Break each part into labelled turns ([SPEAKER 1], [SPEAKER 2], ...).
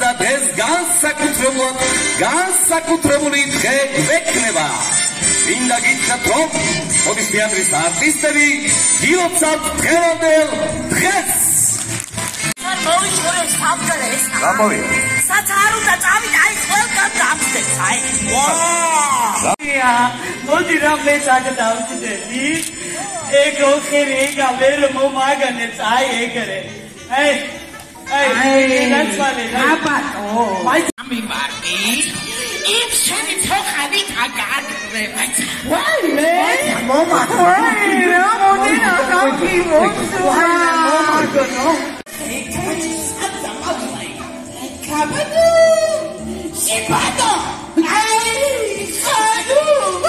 [SPEAKER 1] და დღეს განსაკუთრებულად განსაკუთრებული დღე გვექნება. მინდა გითხრათ რომ მოდის თეატრის არტისტები გილოცავთ დღევანდელ დღეს.
[SPEAKER 2] მოვიწყოთ სამკერეს.
[SPEAKER 1] რა მოვია?
[SPEAKER 2] სათარო და წავიდა აი ყველგან დამწდეს აი. ვა!
[SPEAKER 3] მოდი რა მეცად დავწდები. ეგო ხერი ეგა ვერ მომაგანებს აი ეგრე. აი აი ნაცვალე
[SPEAKER 2] აბატო. აი ამი მარტი. იმ შენი თოხანი თაგარგრე. ვაი მე? მომა. ვაი რა მოდი გავკი მოსვა. ვაი მომაგონო. Kabado! Sipado! Ai! Sadu!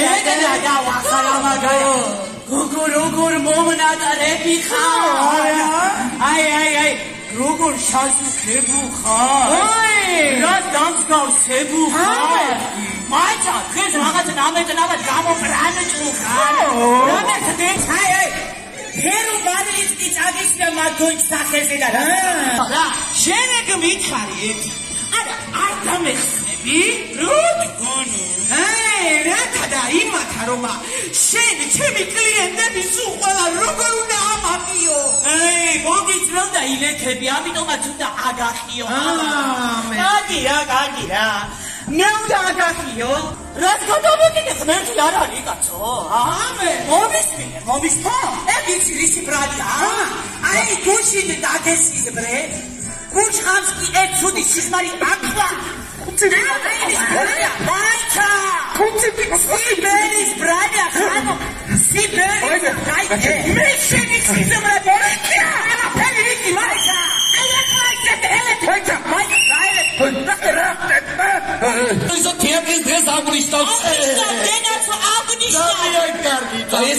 [SPEAKER 2] Letna da wa salama gaya! Roku roku momna da repi kha! Ai ai ai! Roku shasu kebu kha! Oi! Ra dance gav sebu kha! მაიცა დღეს რაღაცა ნამეწნავა გამობრანე ჩუხარ რამე ხდეთ აი აი ფერო ბარიჭი წაგისნა მაგოიც სახეზე და რა შენ ეგ მითხარი არა არ დამეხსნები როდ გონო აი რა და იმათა რომ შენ ჩემი კლიენტები სულ ყველა როგორ უნდა ამაკიო აი მოგიწრო და ილეთები ამიტომაც უნდა აგახიო. აა გაგი რა გაგი რა მე უნდა აგახიო. რაც გადამოგიდე ღმერთი არ არის კაცო ამე. მომისმინე მომისფო ე ვიცი რისი ბრალია? აი გუშინ დაგესის ბრე გუჩხანსკი ე ცუდი სიზმარი აკვა მაიცა სიბერის ბრალია ხანო სიბერის აი მე შენი სიზმრე ბორეკია არაფერი ვიცი მაიცა აი რა მაიცა დელე თოიცა მაიცა
[SPEAKER 1] ისო თეატრის დღეს აღნიშნავს.
[SPEAKER 2] დენაცო აღნიშნა.
[SPEAKER 1] აი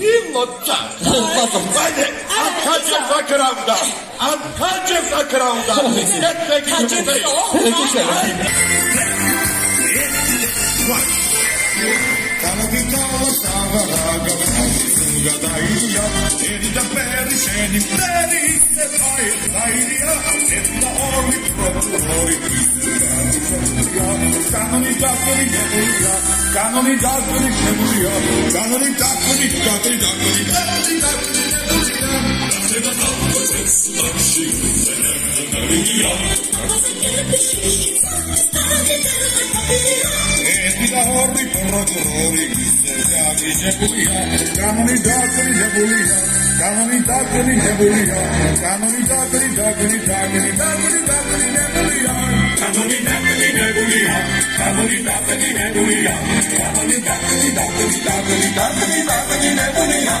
[SPEAKER 4] Bir nokta. Antalya Fakıram'da. Antalya Fakıram'da. Bisiklet ve gücümdeyim. Geçelim. Kanabika olsa var aga. Sungada iyi yapma. the parish and in Paris, and I in Syria, and the army from the holy Domini, Domini, Domini, Domini, Domini, Domini, Domini, Domini, Domini, Domini,
[SPEAKER 1] Domini, Domini, Domini,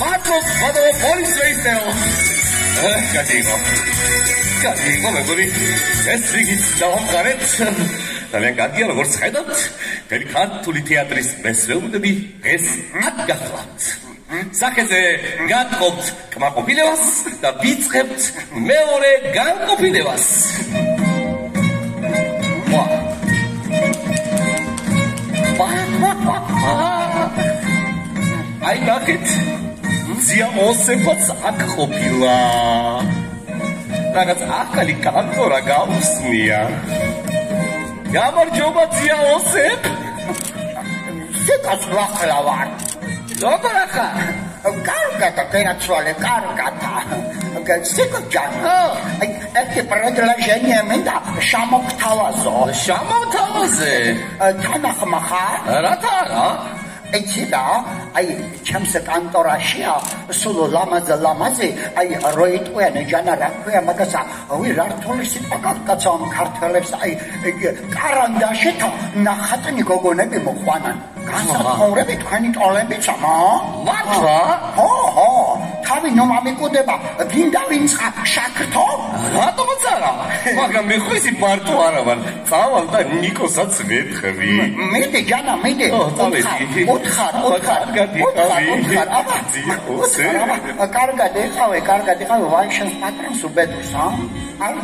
[SPEAKER 1] მართლაც მადლობა პოლის ვეისეო კატიგო კატიგო მეგობარი ეს რიგი დავამყარეთ. ძალიან კარგია როგორც ხედავთ თქვენი ქართული თეატრის მესვეუბნები ეს გახლავთ სახეზე გატყობთ კმაყოფილებას და ვიწყებთ მეორე განყოფილებას. Wow. აი ნახეთ ზია მოსეფოც აქ ყოფილა. რაღაც ახალი კანტორა გავხსნია გამარჯობა ზია მოსეფ შეკაც ვახლა ვარ როგორ ახლა კარგად ოპერაციოლე კარგად გასიკოჯან აი ერთი პროდლაჟენია მინდა შამოქთავაზო შამოქთავაზე თანახმახა. რა თარა
[SPEAKER 5] რა აი ჩემს კანტორაშია სულ ლამაზ ლამაზი აი როიტყვიანი ჯანა რა ქვია მაგასა ვი რა სიტყვა გაკაცო ამ ქართველებს აი კარანდაში თა ნახატნი გოგონები მოყვანან. განსაკუთრებით თქვენი ტოლები წამა.
[SPEAKER 1] მართლა
[SPEAKER 5] ხო ხო თავი ნომ ამიკუდება გინდა ვინცხა შაქრთო?
[SPEAKER 1] რატომაც არა მაგრამ მე ხო ისი მარტო არა ვარ წავალ და ნიკოსაც ვეთხვი
[SPEAKER 5] მიდი ჯანა მიდი
[SPEAKER 1] წავედი
[SPEAKER 5] უთხარ უთხარ უთხარ აბა კარგად ეხავე კარგად ეხავე ვაიშენს პატრონს უბედურს ა? აი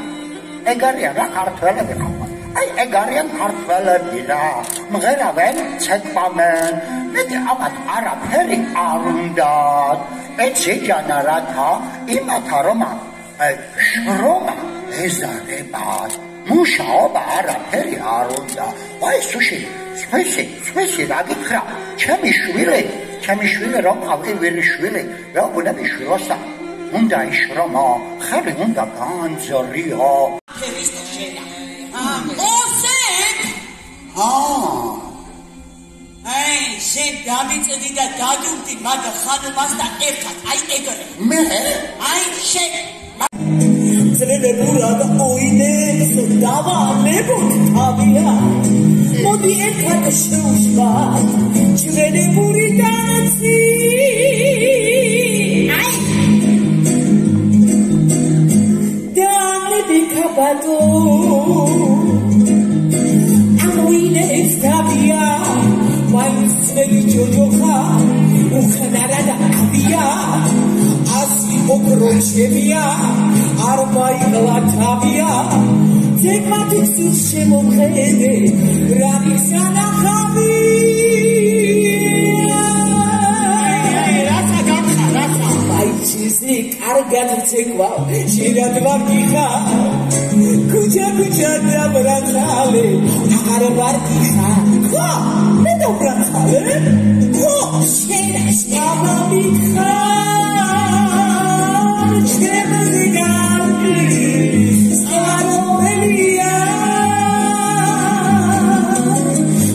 [SPEAKER 5] ეგარია რა ქართველები ხომ აი ეგ არიან ქართველები რა. მღერავენ ცეკვამენ. მეტი ამათ არაფერი არ უნდათ ეცი ჯანა რათა იმათა რომ შრომა ეზარებათ მუშაობა არაფერი არ უნდა. აი სუში სვისი სვისი რა გითხრა? ჩემი შვილი ჩემი შვილი რომ ყავი ვერი შვილი რა უნდა შვილოსა. უნდა იშრომო ხელი უნდა განძორიო.
[SPEAKER 6] ფერისტა შენა. ოსებ
[SPEAKER 5] აა
[SPEAKER 6] შენ დამიწედი და დაგუგდი მაგ ხანმასთან ერთად აი ეგრე.
[SPEAKER 5] მე?
[SPEAKER 6] აი შენ. ძნებულა და ოინებს დავალებოთ თავია. მოდი ერთად შევშვა ძნებური დაცი. ბატო ამოინე მელი ჯოჯოხა უხნარა და აბია ასი ოქროჩებია არ მაიღლა თავია. ზეკმათი სულ შემოხედე რა მისანახავი ისე კარგად ცეკვა შეიძლება ვარკიხა ქუჩა ქუჩა დაბრაცალე. აღარ ვარკიხა ხო მე დაბრაცალე? ხო შეიძლება შეიძლება მიხა შეიძლება ზიგარი საროელია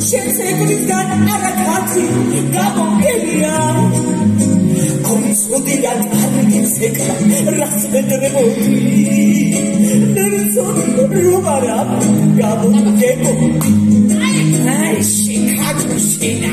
[SPEAKER 6] შეცეკვიდან არაკაცი ودير عند حد يمسك الرقص بتربوتي نرسم ربع قابو كيكو هاي الشيك حق الشيك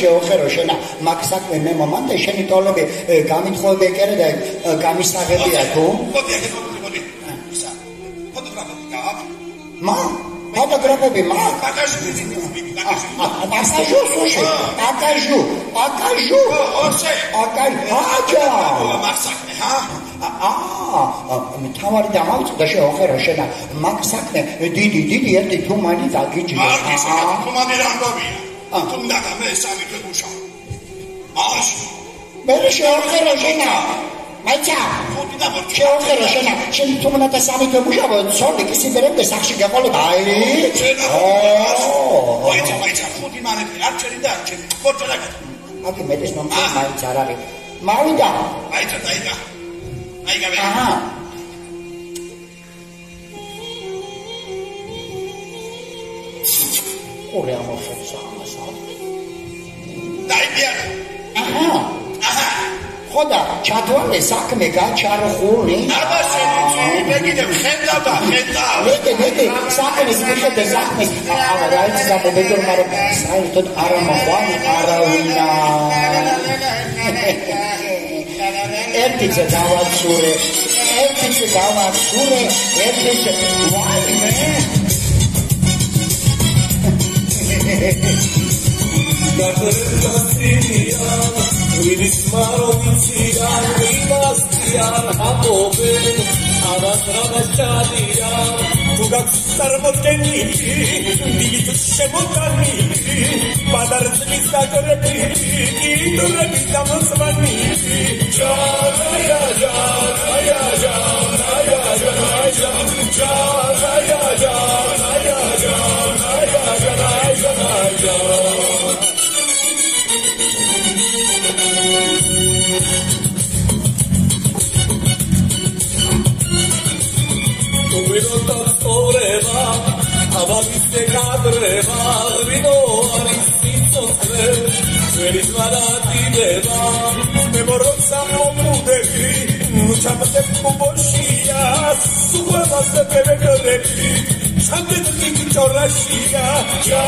[SPEAKER 5] შეოხერო შენა მაგ საქმე მე მომანდე შენი ტოლები გამითხოები ეკერე და გამისაღებია თუ? მოდი მოდი ისა. ფოტოგრაფები მა? ფოტოგრაფები მა? აკაშუ აკაშუ სუში აკაშუ აკაშუ ოსე. აკაშუ მაქსაკნე ჰა აა თავარი დამავწდა შეოხერო შენა მაგ საქმე დიდი დიდი ერთი თუმანი დაგიჭირე აა
[SPEAKER 1] თუმანი რამბობია თუმდა გამე სამი თებუშა აშ
[SPEAKER 5] მე შეოხერო შენა? მაიცა.
[SPEAKER 2] ხუთი და ხუთი.
[SPEAKER 5] შეოხერო შენა? შენ თუმნა და სამი გემუშავო სოლი კი სიბერემდე სახში გაყოლება აი.
[SPEAKER 2] მაიცა მაიცა ხუთი მარეთი არ ჩერი და არ ჩერი. ხოჭა და
[SPEAKER 5] აკი მეტის მომწე მაინც არ არის. მოვიდა
[SPEAKER 2] მაიცა დაიგა. აი გავე.
[SPEAKER 5] აჰა. ყურე ამოხებს ამასა.
[SPEAKER 2] დაიბიარე.
[SPEAKER 5] აჰა.
[SPEAKER 2] აჰა.
[SPEAKER 5] ხოდა ჩათვალე საქმე გაჩარხული.
[SPEAKER 2] ამასენი წვილი მეკიდებ ხედავდა, ხედავ.
[SPEAKER 5] მეტე, მეტე, საქმეს მიხედე საქმეს. არა, რა იცი საბედორმა რომ საერთოდ არ ამაყვანი არავინა.
[SPEAKER 1] etnice gawa cure, etnice gawa cure, etnice, why man? Nagrdo sinija, vidiš marovicija, dinastijan, hapoben, a nasrana šadija, tugak sarmoteniki, nitu šemutaniki, padarcnica krepiki, nitu rebitam sve, de cadre marridori insotre Verizvarati Ja, ja,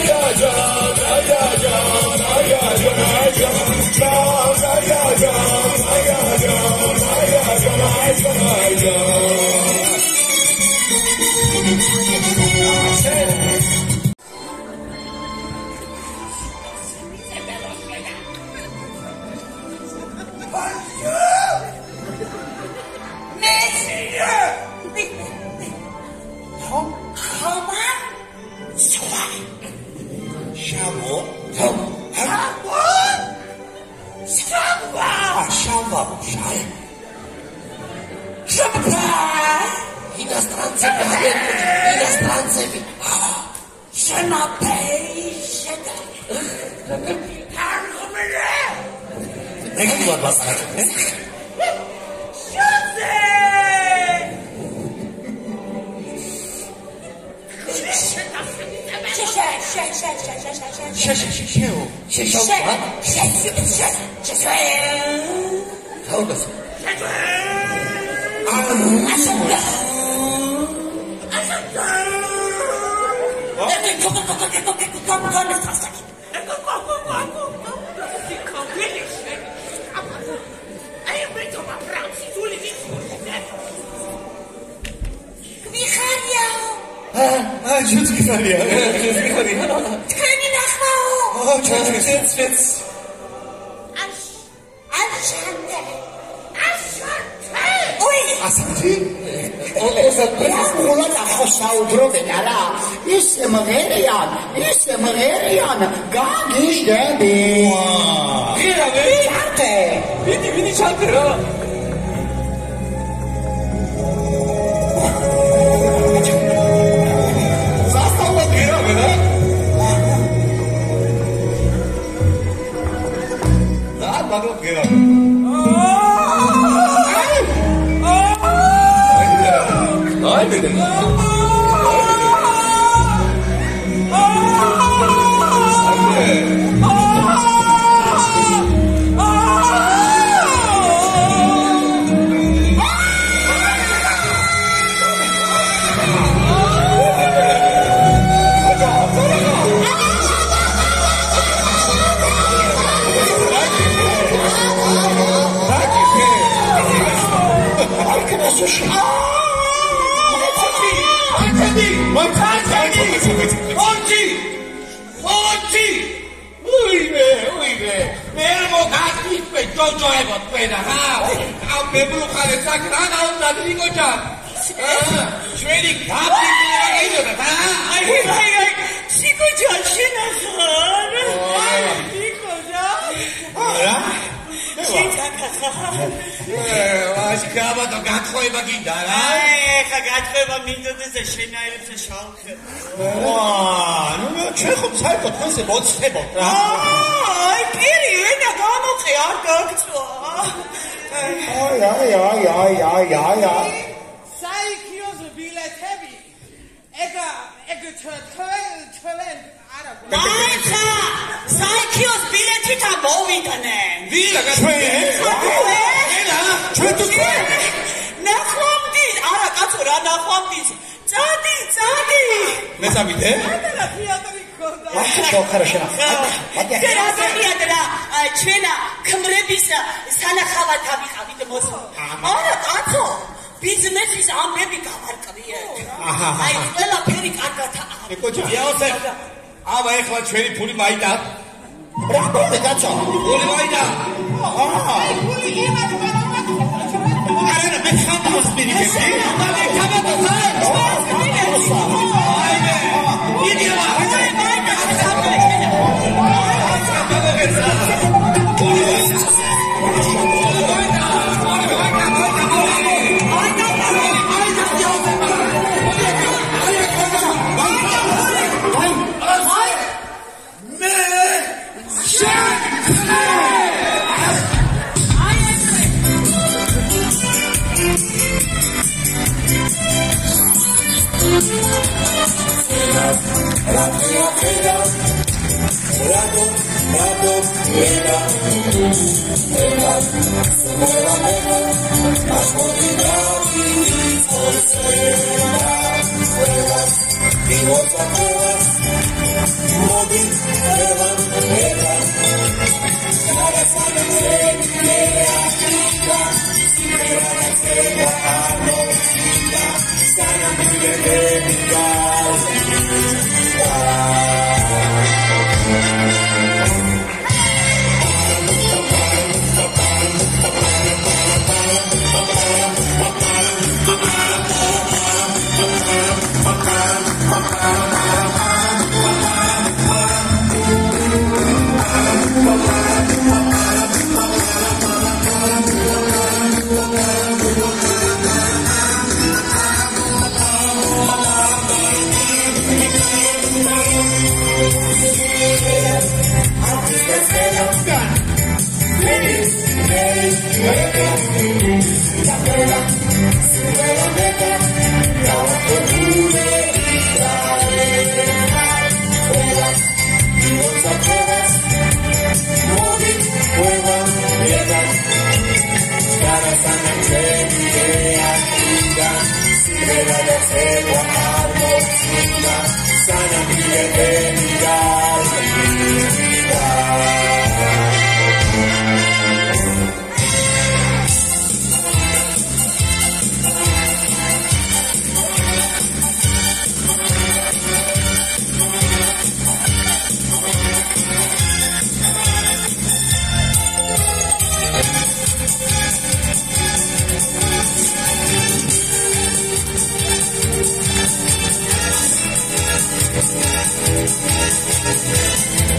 [SPEAKER 1] ja, ja, ja,
[SPEAKER 2] ja, ja, ja, ja, ja, ja, ja, ja, ja, ja,
[SPEAKER 1] ja, ja, ja,
[SPEAKER 2] ja,
[SPEAKER 1] აა ჩვენც გიხარია ჩვენც გიხარია
[SPEAKER 2] თქვენი ნახმაო
[SPEAKER 1] აა ჩვენც ჩვენც ჩვენც
[SPEAKER 5] რა ახოსაუბრობენ არა? ისე მღერიან ისე მღერიან გაგიჟდები
[SPEAKER 1] ღირავე
[SPEAKER 5] ჩარტე
[SPEAKER 1] ვიდი ვიდი ჩალტე რა იცოში
[SPEAKER 5] იცოში
[SPEAKER 2] იცოში მოიცახე იცოში ოცი უიმე უიმე მე მოგასწიფე ჯოჯოებო თქვენ რა? ამ მებრუხარე წაკ რა გაუწად რიგოჭა ჩვენი გაბიდი რა? გაიზოდა და აი აი აი სიკოჭა შენახარ სიკოჭა
[SPEAKER 1] რა
[SPEAKER 7] შენახარ გაბატო გათხოვება გინდა რა?
[SPEAKER 2] აი, ხა გაჩება მინდოდეს და შენაერებს შალხე.
[SPEAKER 7] ვა, ნუ ჩვენ ხომ საერთოდ ხოსე მოცებოთ რა.
[SPEAKER 2] აი, პირი, ენა გამოწე არ გაგწვა.
[SPEAKER 5] აი აი აი აი აი აი აი
[SPEAKER 1] საიქიოს ბილეთები ეგა ეგ თვალენ არა
[SPEAKER 2] აი, ხა, საიქიოს ბილეთით ამოვიდნე.
[SPEAKER 7] ვილა გაჩვენ?
[SPEAKER 2] ნახვამდის, არა კაცო რა ნახვამდის. წადი, წადი.
[SPEAKER 7] მე სამიდე?
[SPEAKER 1] და თეატრი ქონდა
[SPEAKER 5] ახლა ხარაშა
[SPEAKER 2] და რა გონიათ რა ჩვენა ქმრების სანახავად ავიყავით მოს არა კაცო ბიზნესის ამბები გავარკვიეთ აი ყველაფერი კარგად არის
[SPEAKER 7] ეკოჭი იაოსე. აბა ეხლა ჩვენი ფული მაიდა.
[SPEAKER 5] რა პრობლე კაცო?
[SPEAKER 7] ფული მაიდა.
[SPEAKER 1] ფული იმათ Santos birikimi Malik Kabatazar Aynen. Gidiyorlar.
[SPEAKER 7] არა, მე ხამოს მიდიქები. მე გაბატო საერთოდ. აიმე.